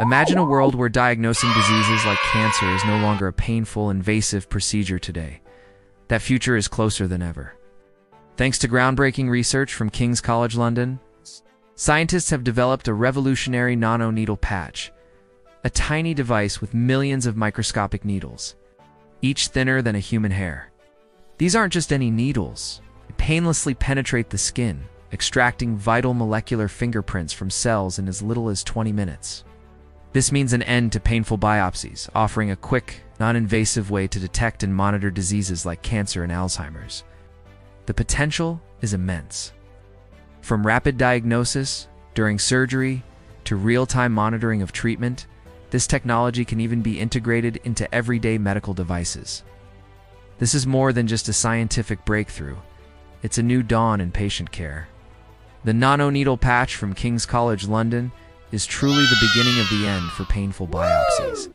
Imagine a world where diagnosing diseases like cancer is no longer a painful, invasive procedure today. That future is closer than ever. Thanks to groundbreaking research from King's College London, scientists have developed a revolutionary nano-needle patch, a tiny device with millions of microscopic needles, each thinner than a human hair. These aren't just any needles. They painlessly penetrate the skin, extracting vital molecular fingerprints from cells in as little as 20 minutes. This means an end to painful biopsies, offering a quick, non-invasive way to detect and monitor diseases like cancer and Alzheimer's. The potential is immense. From rapid diagnosis, during surgery, to real-time monitoring of treatment, this technology can even be integrated into everyday medical devices. This is more than just a scientific breakthrough. It's a new dawn in patient care. The nano-needle patch from King's College London is truly the beginning of the end for painful biopsies.